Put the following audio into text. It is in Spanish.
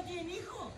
no tienen hijos.